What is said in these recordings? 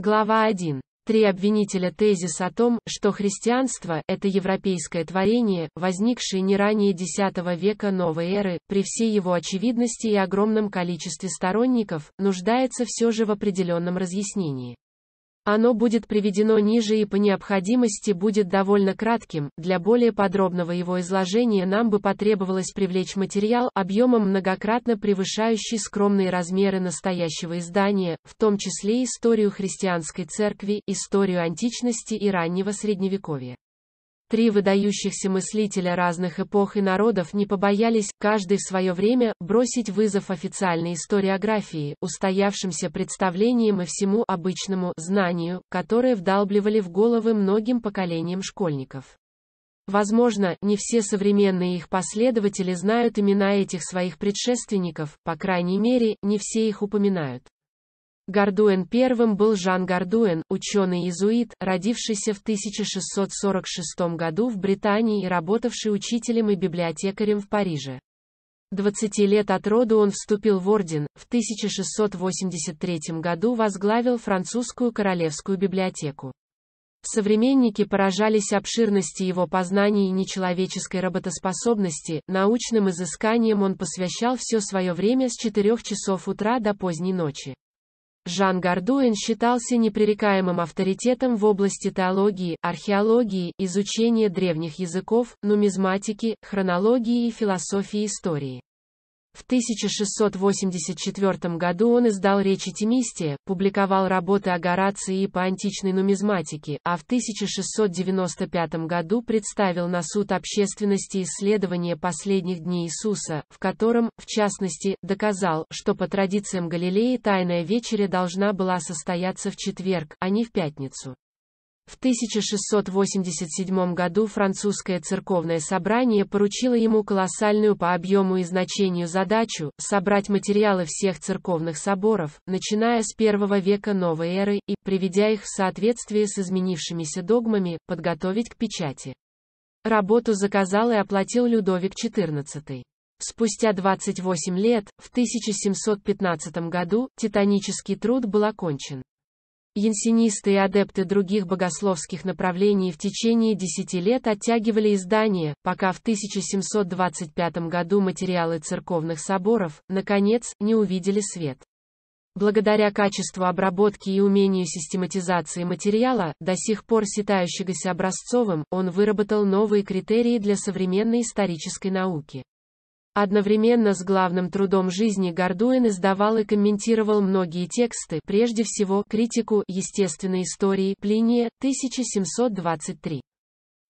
Глава 1. Три обвинителя тезис о том, что христианство – это европейское творение, возникшее не ранее X века новой эры, при всей его очевидности и огромном количестве сторонников, нуждается все же в определенном разъяснении. Оно будет приведено ниже и по необходимости будет довольно кратким, для более подробного его изложения нам бы потребовалось привлечь материал объемом многократно превышающий скромные размеры настоящего издания, в том числе историю христианской церкви, историю античности и раннего средневековья. Три выдающихся мыслителя разных эпох и народов не побоялись, каждый в свое время, бросить вызов официальной историографии, устоявшимся представлениям и всему обычному знанию, которое вдалбливали в головы многим поколениям школьников. Возможно, не все современные их последователи знают имена этих своих предшественников, по крайней мере, не все их упоминают. Гардуэн первым был Жан Гардуэн, ученый-иезуит, родившийся в 1646 году в Британии и работавший учителем и библиотекарем в Париже. 20 лет от роду он вступил в орден, в 1683 году возглавил французскую королевскую библиотеку. Современники поражались обширности его познаний и нечеловеческой работоспособности, научным изысканиям он посвящал все свое время с 4 часов утра до поздней ночи. Жан Гардуэн считался непререкаемым авторитетом в области теологии, археологии, изучения древних языков, нумизматики, хронологии и философии истории. В 1684 году он издал Речи Тимистия, публиковал работы о Горации и по античной нумизматике, а в 1695 году представил на суд общественности исследование последних дней Иисуса, в котором, в частности, доказал, что по традициям Галилеи Тайная Вечеря должна была состояться в четверг, а не в пятницу. В 1687 году французское церковное собрание поручило ему колоссальную по объему и значению задачу – собрать материалы всех церковных соборов, начиная с первого века новой эры, и, приведя их в соответствие с изменившимися догмами, подготовить к печати. Работу заказал и оплатил Людовик XIV. Спустя 28 лет, в 1715 году, титанический труд был окончен. Янсенисты и адепты других богословских направлений в течение десяти лет оттягивали издание, пока в 1725 году материалы церковных соборов, наконец, не увидели свет. Благодаря качеству обработки и умению систематизации материала, до сих пор считающегося образцовым, он выработал новые критерии для современной исторической науки. Одновременно с главным трудом жизни Гордуин издавал и комментировал многие тексты, прежде всего, критику естественной истории Плиния, 1723.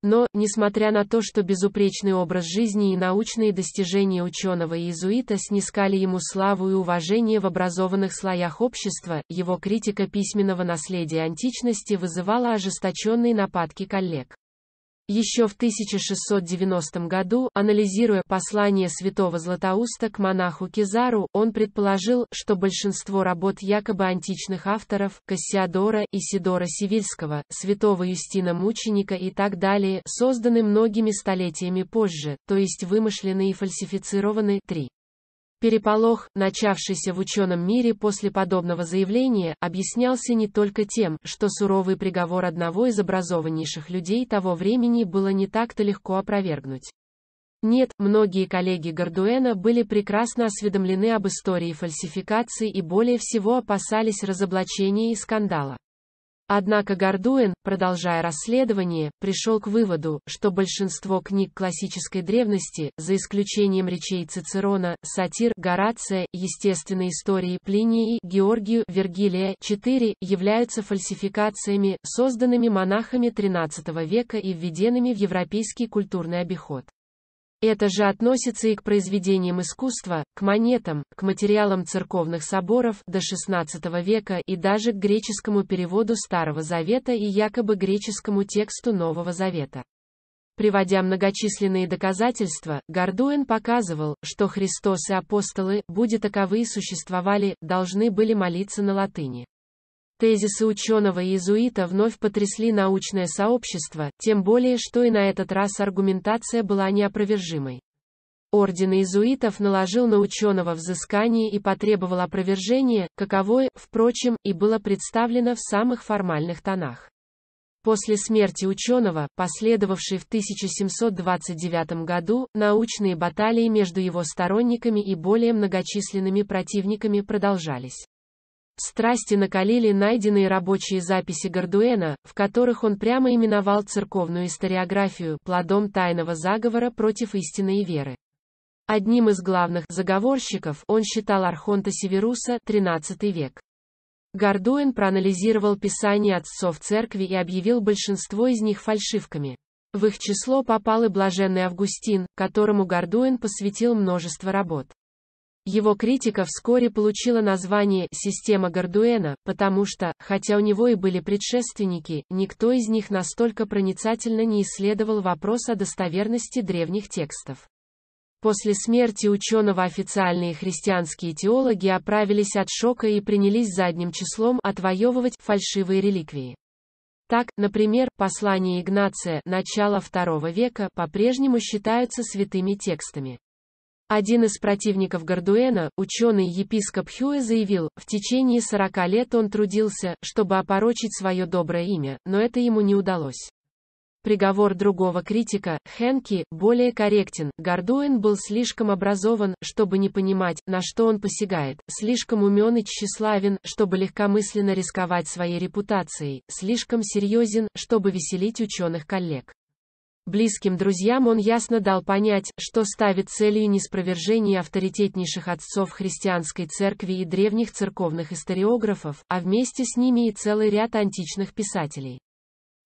Но, несмотря на то, что безупречный образ жизни и научные достижения ученого-иезуита снискали ему славу и уважение в образованных слоях общества, его критика письменного наследия античности вызывала ожесточенные нападки коллег. Еще в 1690 году, анализируя послание святого Златоуста к монаху Кизару, он предположил, что большинство работ якобы античных авторов, Кассиадора, Исидора Сивильского, святого Юстина Мученика и так далее, созданы многими столетиями позже, то есть вымышлены и фальсифицированы. 3. Переполох, начавшийся в ученом мире после подобного заявления, объяснялся не только тем, что суровый приговор одного из образованнейших людей того времени было не так-то легко опровергнуть. Нет, многие коллеги Гордуэна были прекрасно осведомлены об истории фальсификации и более всего опасались разоблачения и скандала. Однако Гордуэн, продолжая расследование, пришел к выводу, что большинство книг классической древности, за исключением речей Цицерона, сатир, Горация, естественной истории Плинии, Георгию, Вергилия, 4, являются фальсификациями, созданными монахами XIII века и введенными в европейский культурный обиход. Это же относится и к произведениям искусства, к монетам, к материалам церковных соборов до XVI века и даже к греческому переводу Старого Завета и якобы греческому тексту Нового Завета. Приводя многочисленные доказательства, Гордуэн показывал, что Христос и апостолы, будь таковые существовали, должны были молиться на латыни. Тезисы ученого-иезуита вновь потрясли научное сообщество, тем более что и на этот раз аргументация была неопровержимой. Орден иезуитов наложил на ученого взыскание и потребовал опровержения, каковое, впрочем, и было представлено в самых формальных тонах. После смерти ученого, последовавшей в 1729 году, научные баталии между его сторонниками и более многочисленными противниками продолжались. Страсти накалили найденные рабочие записи Гордуэна, в которых он прямо именовал церковную историографию плодом тайного заговора против истинной веры. Одним из главных заговорщиков он считал Архонта Северуса, XIII век. Гордуэн проанализировал писания отцов церкви и объявил большинство из них фальшивками. В их число попал и блаженный Августин, которому Гордуэн посвятил множество работ. Его критика вскоре получила название «Система Гордуэна», потому что, хотя у него и были предшественники, никто из них настолько проницательно не исследовал вопрос о достоверности древних текстов. После смерти ученого официальные христианские теологи оправились от шока и принялись задним числом отвоевывать фальшивые реликвии. Так, например, послания Игнация начала II века по-прежнему считаются святыми текстами. Один из противников Гордуэна, ученый-епископ Хьюэ заявил, в течение 40 лет он трудился, чтобы опорочить свое доброе имя, но это ему не удалось. Приговор другого критика, Хенки, более корректен. Гордуэн был слишком образован, чтобы не понимать, на что он посягает, слишком умен и тщеславен, чтобы легкомысленно рисковать своей репутацией, слишком серьезен, чтобы веселить ученых коллег. Близким друзьям он ясно дал понять, что ставит целью не спровержение авторитетнейших отцов христианской церкви и древних церковных историографов, а вместе с ними и целый ряд античных писателей.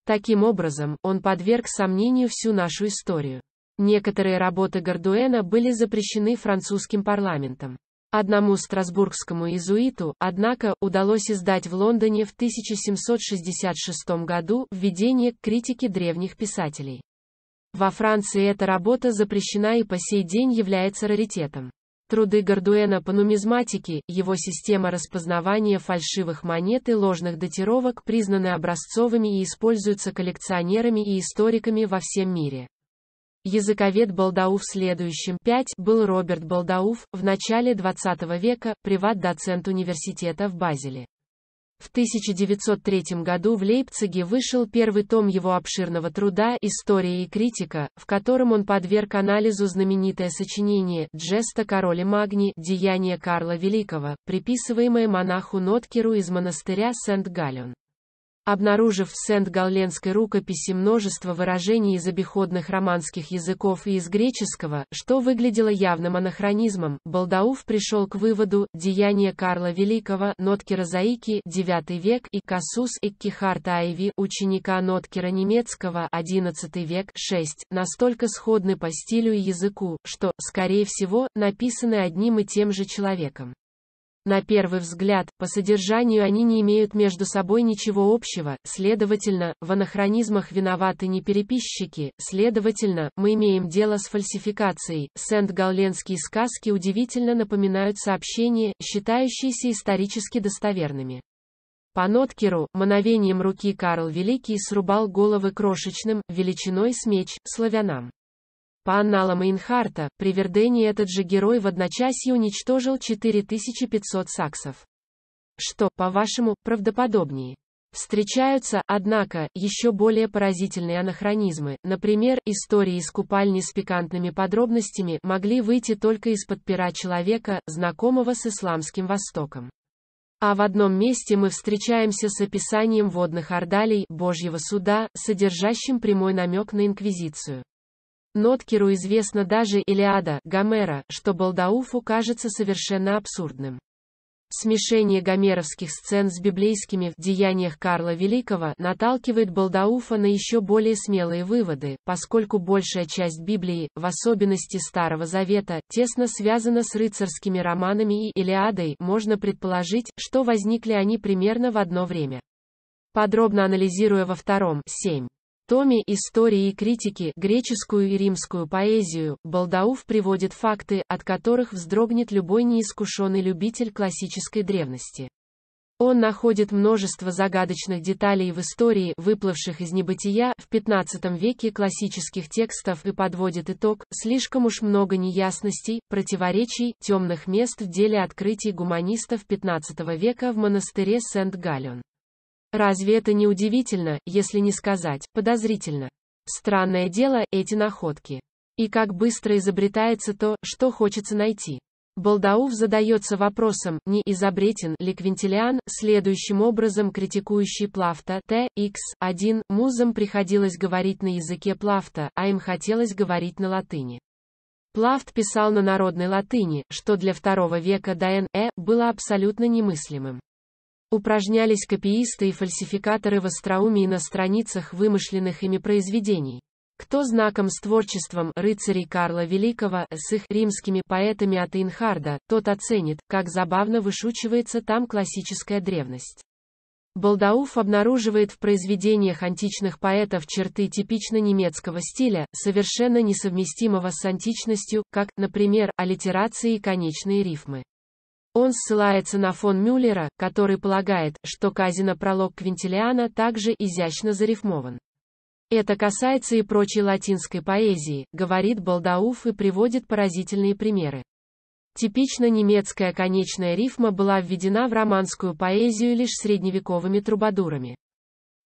Таким образом, он подверг сомнению всю нашу историю. Некоторые работы Гордуэна были запрещены французским парламентом. Одному страсбургскому иезуиту, однако, удалось издать в Лондоне в 1766 году «Введение к критике древних писателей». Во Франции эта работа запрещена и по сей день является раритетом. Труды Гордуэна по нумизматике, его система распознавания фальшивых монет и ложных датировок признаны образцовыми и используются коллекционерами и историками во всем мире. Языковед Балдауф следующим 5 был Роберт Балдауф, в начале 20 века, приват-доцент университета в Базеле. В 1903 году в Лейпциге вышел первый том его обширного труда «История и критика», в котором он подверг анализу знаменитое сочинение «Джеста Короли Магни. Деяния Карла Великого», приписываемое монаху Ноткеру из монастыря Сент-Галлен. Обнаружив в Сент-Галленской рукописи множество выражений из обиходных романских языков и из греческого, что выглядело явным анахронизмом, Балдауф пришел к выводу, деяния Карла Великого, Ноткера Заики, IX век, и Кассус Эккихарта Айви, ученика Ноткера немецкого, XI век, 6, настолько сходны по стилю и языку, что, скорее всего, написаны одним и тем же человеком. На первый взгляд, по содержанию они не имеют между собой ничего общего, следовательно, в анахронизмах виноваты не переписчики, следовательно, мы имеем дело с фальсификацией. Сент-Галленские сказки удивительно напоминают сообщения, считающиеся исторически достоверными. По Ноткеру, мановением руки Карл Великий срубал головы крошечным, величиной с меч, славянам. По анналам Эйнхарта, при Вердене этот же герой в одночасье уничтожил 4500 саксов. Что, по-вашему, правдоподобнее? Встречаются, однако, еще более поразительные анахронизмы, например, истории из купальни с пикантными подробностями могли выйти только из-под пера человека, знакомого с исламским Востоком. А в одном месте мы встречаемся с описанием водных ордалей, Божьего суда, содержащим прямой намек на Инквизицию. Ноткеру известно даже Илиада, Гомера, что Балдауфу кажется совершенно абсурдным. Смешение гомеровских сцен с библейскими в деяниях Карла Великого наталкивает Балдауфа на еще более смелые выводы, поскольку большая часть Библии, в особенности Старого Завета, тесно связана с рыцарскими романами и Илиадой, можно предположить, что возникли они примерно в одно время. Подробно анализируя во втором, 7 томе «Истории и критики» греческую и римскую поэзию, Балдауф приводит факты, от которых вздрогнет любой неискушенный любитель классической древности. Он находит множество загадочных деталей в истории, выплывших из небытия в XV веке классических текстов и подводит итог, слишком уж много неясностей, противоречий, темных мест в деле открытий гуманистов XV века в монастыре Сент-Галлион. Разве это не удивительно, если не сказать, подозрительно? Странное дело, эти находки. И как быстро изобретается то, что хочется найти. Балдауф задается вопросом, не изобретен ли Квинтилиан, следующим образом критикующий Плафта, Т, Х, 1, музам приходилось говорить на языке Плафта, а им хотелось говорить на латыни. Плафт писал на народной латыни, что для второго века до Н.Э. было абсолютно немыслимым. Упражнялись копиисты и фальсификаторы в остроумии на страницах вымышленных ими произведений. Кто знаком с творчеством рыцарей Карла Великого с их римскими поэтами от Эйнхарда, тот оценит, как забавно вышучивается там классическая древность. Балдауф обнаруживает в произведениях античных поэтов черты типично немецкого стиля, совершенно несовместимого с античностью, как, например, аллитерации и конечные рифмы. Он ссылается на фон Мюллера, который полагает, что казино-пролог Квинтилиана также изящно зарифмован. Это касается и прочей латинской поэзии, говорит Балдауф и приводит поразительные примеры. Типично немецкая конечная рифма была введена в романскую поэзию лишь средневековыми трубадурами.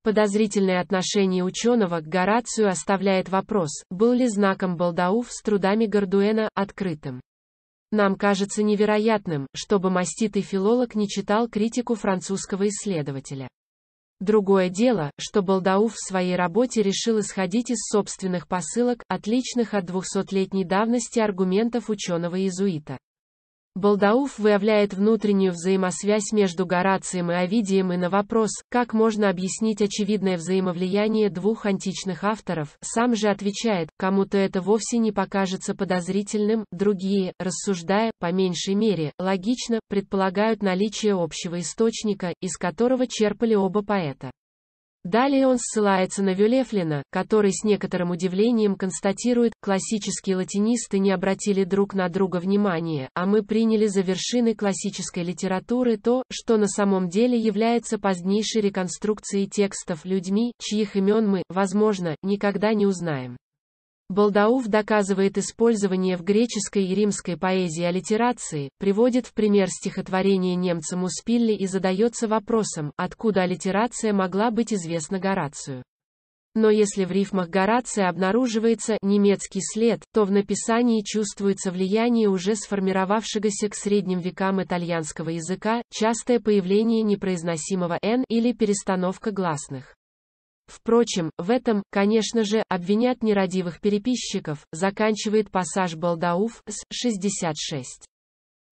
Подозрительное отношение ученого к Горацию оставляет вопрос, был ли знаком Балдауф с трудами Гордуэна открытым. Нам кажется невероятным, чтобы маститый филолог не читал критику французского исследователя. Другое дело, что Балдауф в своей работе решил исходить из собственных посылок, отличных от двухсотлетней давности аргументов ученого-иезуита. Балдауф выявляет внутреннюю взаимосвязь между Горацием и Овидием и на вопрос, как можно объяснить очевидное взаимовлияние двух античных авторов, сам же отвечает, кому-то это вовсе не покажется подозрительным, другие, рассуждая, по меньшей мере, логично, предполагают наличие общего источника, из которого черпали оба поэта. Далее он ссылается на Вюлефлина, который с некоторым удивлением констатирует, классические латинисты не обратили друг на друга внимания, а мы приняли за вершины классической литературы то, что на самом деле является позднейшей реконструкцией текстов людьми, чьих имен мы, возможно, никогда не узнаем. Балдауф доказывает использование в греческой и римской поэзии аллитерации, приводит в пример стихотворение немца Муспилли и задается вопросом, откуда аллитерация могла быть известна Горацию. Но если в рифмах Горация обнаруживается немецкий след, то в написании чувствуется влияние уже сформировавшегося к средним векам итальянского языка, частое появление непроизносимого «н» или перестановка гласных. Впрочем, в этом, конечно же, обвинят нерадивых переписчиков, заканчивает пассаж Балдауф с 66.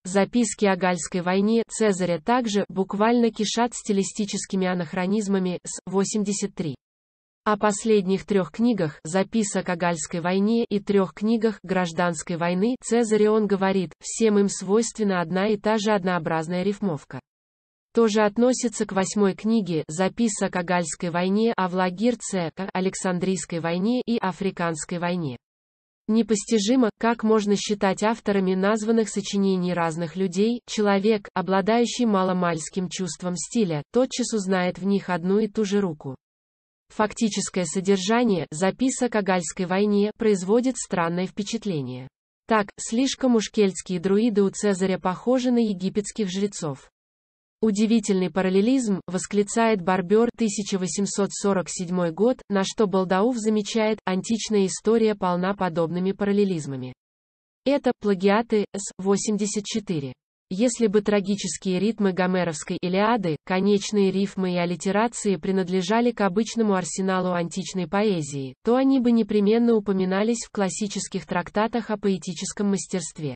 Записки о Гальской войне Цезаря также буквально кишат стилистическими анахронизмами с 83. О последних трех книгах «Записок о Гальской войне» и трех книгах «Гражданской войны» Цезаря он говорит, всем им свойственна одна и та же однообразная рифмовка тоже относится к восьмой книге «Записок о Гальской войне», о Влагирце, Александрийской войне и Африканской войне. Непостижимо, как можно считать авторами названных сочинений разных людей, человек, обладающий маломальским чувством стиля, тотчас узнает в них одну и ту же руку. Фактическое содержание записок о Гальской войне производит странное впечатление. Так, слишком уж кельтские друиды у Цезаря похожи на египетских жрецов. Удивительный параллелизм, восклицает Барбер 1847 год, на что Балдауф замечает, античная история полна подобными параллелизмами. Это плагиаты с 84. Если бы трагические ритмы гомеровской Илиады, конечные рифмы и аллитерации принадлежали к обычному арсеналу античной поэзии, то они бы непременно упоминались в классических трактатах о поэтическом мастерстве.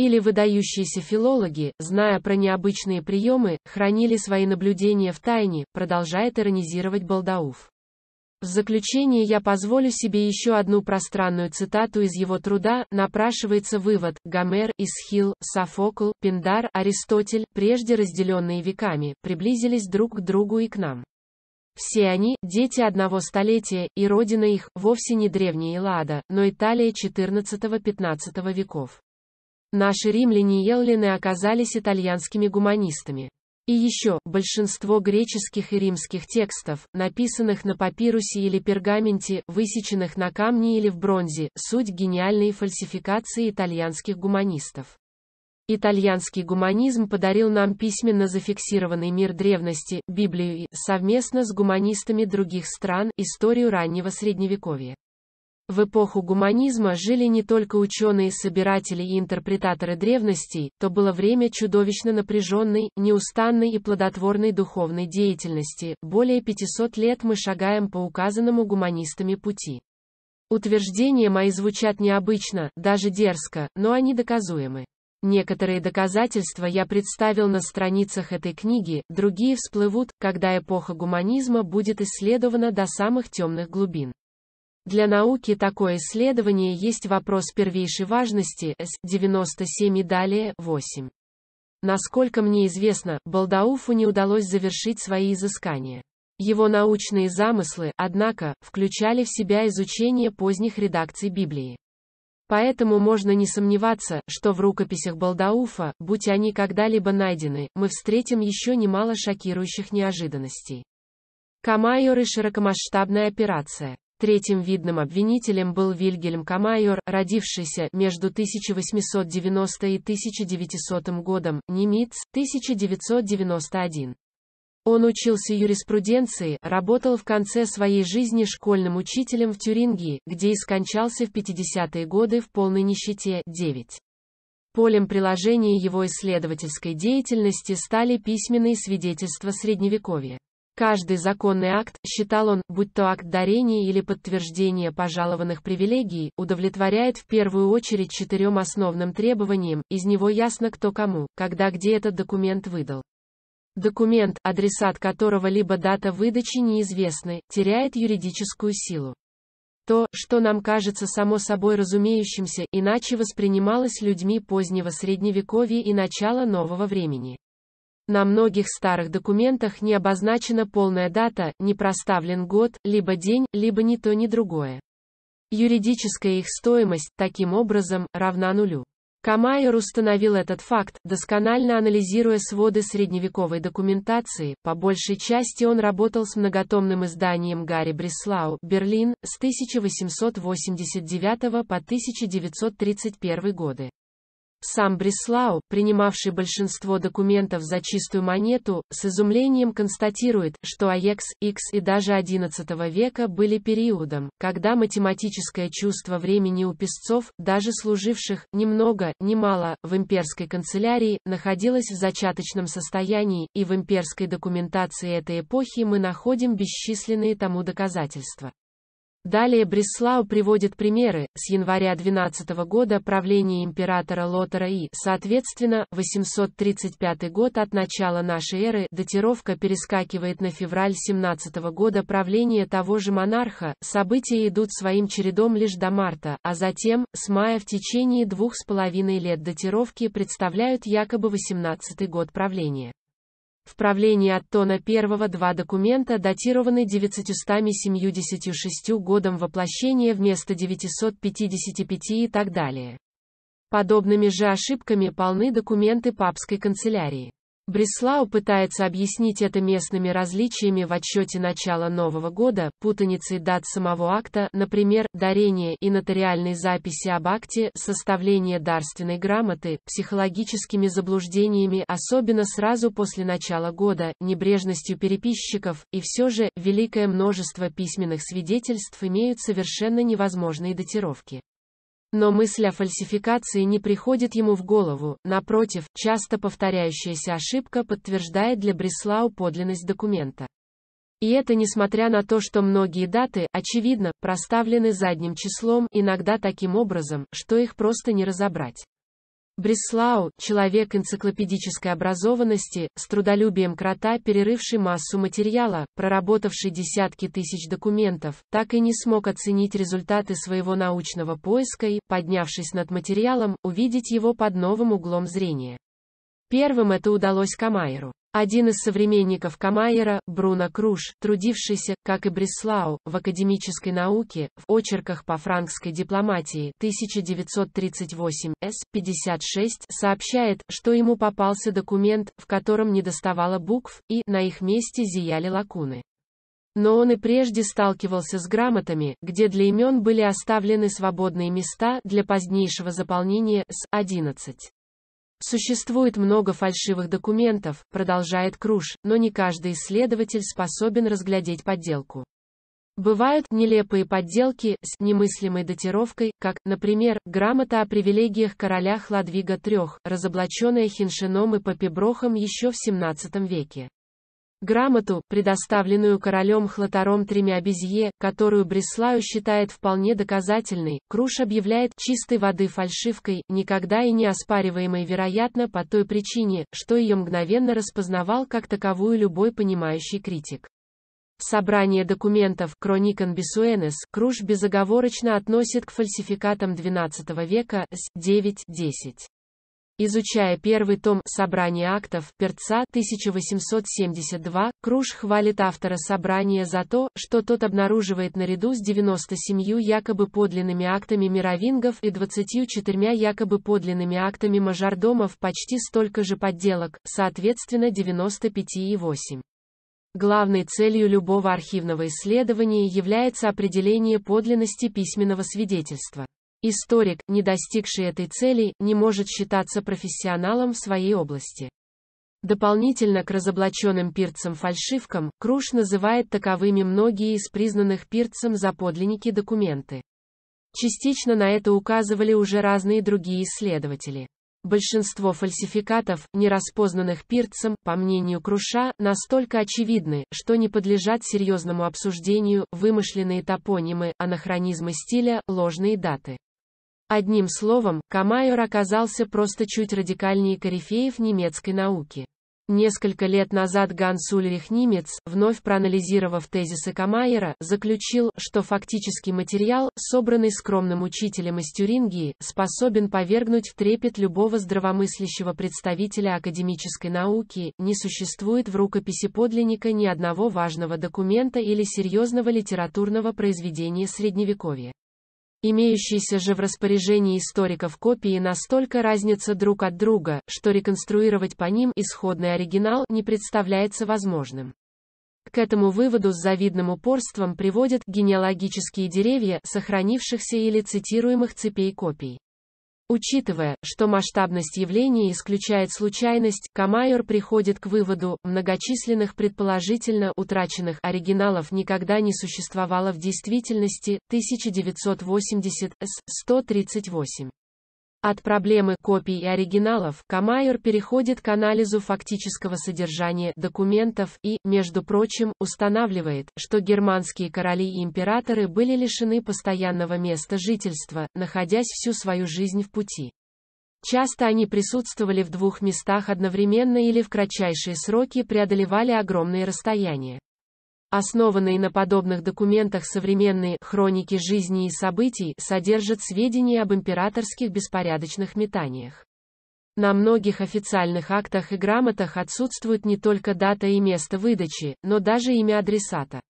Или выдающиеся филологи, зная про необычные приемы, хранили свои наблюдения в тайне, продолжает иронизировать Балдауф. В заключение я позволю себе еще одну пространную цитату из его труда, напрашивается вывод, Гомер, Исхил, Софокл, Пиндар, Аристотель, прежде разделенные веками, приблизились друг к другу и к нам. Все они – дети одного столетия, и родина их – вовсе не древняя Эллада, но Италия XIV-XV веков. Наши римляне и эллины оказались итальянскими гуманистами. И еще, большинство греческих и римских текстов, написанных на папирусе или пергаменте, высеченных на камне или в бронзе, суть гениальной фальсификации итальянских гуманистов. Итальянский гуманизм подарил нам письменно зафиксированный мир древности, Библию и, совместно с гуманистами других стран, историю раннего Средневековья. В эпоху гуманизма жили не только ученые-собиратели и интерпретаторы древностей, то было время чудовищно напряженной, неустанной и плодотворной духовной деятельности, более 500 лет мы шагаем по указанному гуманистами пути. Утверждения мои звучат необычно, даже дерзко, но они доказуемы. Некоторые доказательства я представил на страницах этой книги, другие всплывут, когда эпоха гуманизма будет исследована до самых темных глубин. Для науки такое исследование есть вопрос первейшей важности, С-97 и далее, 8. Насколько мне известно, Балдауфу не удалось завершить свои изыскания. Его научные замыслы, однако, включали в себя изучение поздних редакций Библии. Поэтому можно не сомневаться, что в рукописях Балдауфа, будь они когда-либо найдены, мы встретим еще немало шокирующих неожиданностей. Камайор и широкомасштабная операция. Третьим видным обвинителем был Вильгельм Камайор, родившийся между 1890 и 1900 годом, немец, 1991. Он учился юриспруденции, работал в конце своей жизни школьным учителем в Тюрингии, где и скончался в 50-е годы в полной нищете, 9. Полем приложения его исследовательской деятельности стали письменные свидетельства Средневековья. Каждый законный акт, считал он, будь то акт дарения или подтверждения пожалованных привилегий, удовлетворяет в первую очередь четырем основным требованиям, из него ясно кто кому, когда где этот документ выдал. Документ, адресат которого либо дата выдачи неизвестны, теряет юридическую силу. То, что нам кажется само собой разумеющимся, иначе воспринималось людьми позднего средневековья и начала нового времени. На многих старых документах не обозначена полная дата, не проставлен год, либо день, либо ни то ни другое. Юридическая их стоимость, таким образом, равна нулю. Камайер установил этот факт, досконально анализируя своды средневековой документации, по большей части он работал с многотомным изданием Гарри Бреслау, Берлин, с 1889 по 1931 годы. Сам Бреслау, принимавший большинство документов за чистую монету, с изумлением констатирует, что АЕКС, X и даже XI века были периодом, когда математическое чувство времени у писцов, даже служивших, ни много, ни мало, в имперской канцелярии, находилось в зачаточном состоянии, и в имперской документации этой эпохи мы находим бесчисленные тому доказательства. Далее Бреслау приводит примеры, с января 12 года правления императора Лотера и, соответственно, 835 год от начала нашей эры, датировка перескакивает на февраль 17 года правления того же монарха, события идут своим чередом лишь до марта, а затем, с мая в течение двух с половиной лет датировки представляют якобы 18 год правления. В правлении Аттона I два документа датированы 976 годом воплощения вместо 955 и так далее. Подобными же ошибками полны документы папской канцелярии. Бреслау пытается объяснить это местными различиями в отчете начала Нового года, путаницей дат самого акта, например, дарение и нотариальной записи об акте, составление дарственной грамоты, психологическими заблуждениями, особенно сразу после начала года, небрежностью переписчиков, и все же, великое множество письменных свидетельств имеют совершенно невозможные датировки. Но мысль о фальсификации не приходит ему в голову, напротив, часто повторяющаяся ошибка подтверждает для Бреслау подлинность документа. И это несмотря на то, что многие даты, очевидно, проставлены задним числом, иногда таким образом, что их просто не разобрать. Бреслау, человек энциклопедической образованности, с трудолюбием крота перерывший массу материала, проработавший десятки тысяч документов, так и не смог оценить результаты своего научного поиска и, поднявшись над материалом, увидеть его под новым углом зрения. Первым это удалось Камайеру. Один из современников Камайера, Бруно Круш, трудившийся, как и Бреслау, в академической науке, в очерках по франкской дипломатии 1938 С-56, сообщает, что ему попался документ, в котором недоставало букв, и, на их месте зияли лакуны. Но он и прежде сталкивался с грамотами, где для имен были оставлены свободные места для позднейшего заполнения С-11. Существует много фальшивых документов, продолжает Круш, но не каждый исследователь способен разглядеть подделку. Бывают нелепые подделки с немыслимой датировкой, как, например, грамота о привилегиях короля Хладвига III, разоблаченная Хиншином и Папиброхом еще в XVII веке. Грамоту, предоставленную королем Хлотаром Тремиабезье, которую Бреслаю считает вполне доказательной, Круш объявляет чистой воды фальшивкой, никогда и не оспариваемой вероятно по той причине, что ее мгновенно распознавал как таковую любой понимающий критик. Собрание документов Кроникон Бесуэнес Круш безоговорочно относит к фальсификатам XII века с 9-10. Изучая первый том «Собрание актов» Перца 1872, Круш хвалит автора собрания за то, что тот обнаруживает наряду с 97 якобы подлинными актами мировингов и 24 якобы подлинными актами мажордомов почти столько же подделок, соответственно 95,8. Главной целью любого архивного исследования является определение подлинности письменного свидетельства. Историк, не достигший этой цели, не может считаться профессионалом в своей области. Дополнительно к разоблаченным пирцам-фальшивкам, Круш называет таковыми многие из признанных пирцем за подлинники документы. Частично на это указывали уже разные другие исследователи. Большинство фальсификатов, не распознанных пирцем, по мнению Круша, настолько очевидны, что не подлежат серьезному обсуждению, вымышленные топонимы, анахронизмы стиля, ложные даты. Одним словом, Камайор оказался просто чуть радикальнее корифеев немецкой науки. Несколько лет назад Ганс Ульрих Нимец, вновь проанализировав тезисы Камайера, заключил, что фактический материал, собранный скромным учителем из Тюрингии, способен повергнуть в трепет любого здравомыслящего представителя академической науки, не существует в рукописи подлинника ни одного важного документа или серьезного литературного произведения Средневековья. Имеющиеся же в распоряжении историков копии настолько разнятся друг от друга, что реконструировать по ним исходный оригинал не представляется возможным. К этому выводу с завидным упорством приводят генеалогические деревья сохранившихся или цитируемых цепей копий. Учитывая, что масштабность явления исключает случайность, Камайор приходит к выводу, многочисленных предположительно утраченных оригиналов никогда не существовало в действительности, 1980 с 138. От проблемы копий и оригиналов Камайор переходит к анализу фактического содержания документов и, между прочим, устанавливает, что германские короли и императоры были лишены постоянного места жительства, находясь всю свою жизнь в пути. Часто они присутствовали в двух местах одновременно или в кратчайшие сроки преодолевали огромные расстояния. Основанные на подобных документах современные хроники жизни и событий содержат сведения об императорских беспорядочных метаниях. На многих официальных актах и грамотах отсутствует не только дата и место выдачи, но даже имя адресата.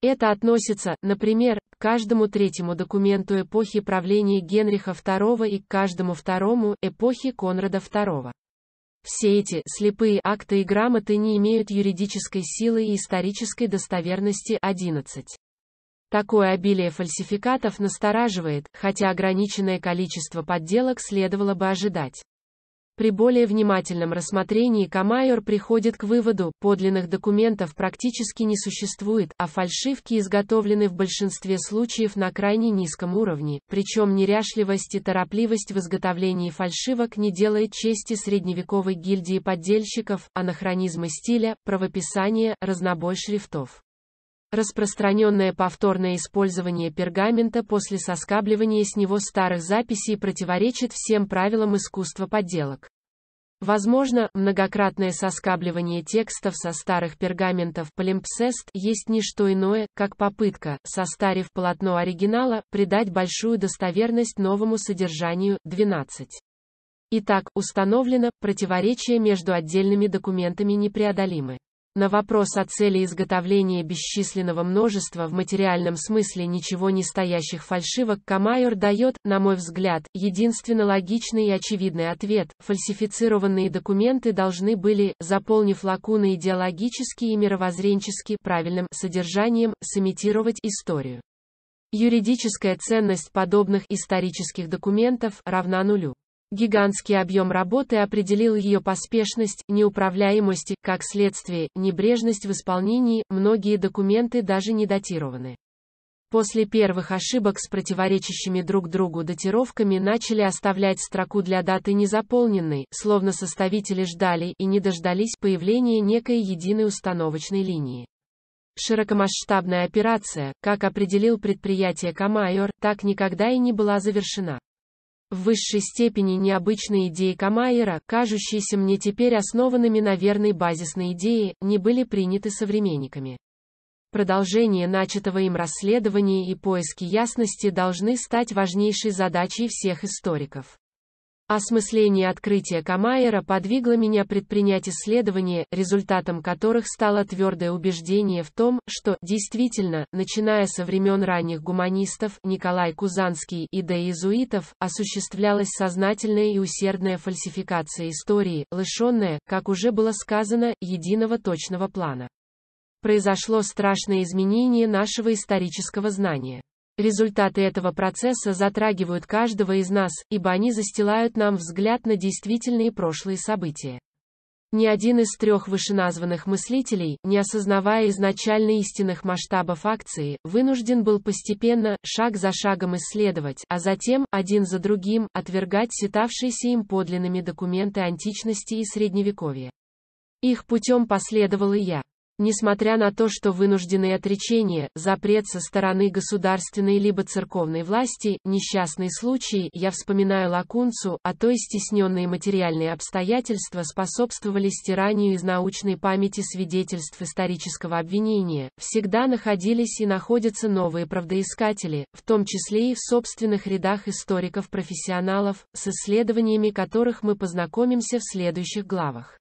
Это относится, например, к каждому третьему документу эпохи правления Генриха II и к каждому второму эпохи Конрада II. Все эти слепые акты и грамоты не имеют юридической силы и исторической достоверности 11. Такое обилие фальсификатов настораживает, хотя ограниченное количество подделок следовало бы ожидать. При более внимательном рассмотрении Камайор приходит к выводу, подлинных документов практически не существует, а фальшивки изготовлены в большинстве случаев на крайне низком уровне, причем неряшливость и торопливость в изготовлении фальшивок не делает чести средневековой гильдии поддельщиков, анахронизмы стиля, правописания, разнобой шрифтов. Распространенное повторное использование пергамента после соскабливания с него старых записей противоречит всем правилам искусства подделок. Возможно, многократное соскабливание текстов со старых пергаментов полимпсест есть не что иное, как попытка, состарив полотно оригинала, придать большую достоверность новому содержанию. 12. Итак, установлено, противоречия между отдельными документами непреодолимы. На вопрос о цели изготовления бесчисленного множества в материальном смысле ничего не стоящих фальшивок Камайор дает, на мой взгляд, единственно логичный и очевидный ответ. Фальсифицированные документы должны были, заполнив лакуны идеологически и мировоззренчески правильным содержанием, сымитировать историю. Юридическая ценность подобных исторических документов равна нулю. Гигантский объем работы определил ее поспешность, неуправляемость, как следствие, небрежность в исполнении, многие документы даже не датированы. После первых ошибок с противоречащими друг другу датировками начали оставлять строку для даты незаполненной, словно составители ждали и не дождались появления некой единой установочной линии. Широкомасштабная операция, как определил предприятие Камайор, так никогда и не была завершена. В высшей степени необычные идеи Камайера, кажущиеся мне теперь основанными на верной базисной идее, не были приняты современниками. Продолжение начатого им расследования и поиски ясности должны стать важнейшей задачей всех историков. Осмысление открытия Камайера подвигло меня предпринять исследования, результатом которых стало твердое убеждение в том, что, действительно, начиная со времен ранних гуманистов, Николай Кузанский и до иезуитов, осуществлялась сознательная и усердная фальсификация истории, лишенная, как уже было сказано, единого точного плана. Произошло страшное изменение нашего исторического знания. Результаты этого процесса затрагивают каждого из нас, ибо они застилают нам взгляд на действительные прошлые события. Ни один из трех вышеназванных мыслителей, не осознавая изначально истинных масштабов акции, вынужден был постепенно, шаг за шагом исследовать, а затем, один за другим, отвергать сетавшиеся им подлинными документы античности и средневековья. Их путем последовал и я. Несмотря на то, что вынужденные отречения, запрет со стороны государственной либо церковной власти, несчастные случаи, я вспоминаю лакунцу, а то и стесненные материальные обстоятельства способствовали стиранию из научной памяти свидетельств исторического обвинения, всегда находились и находятся новые правдоискатели, в том числе и в собственных рядах историков-профессионалов, с исследованиями которых мы познакомимся в следующих главах.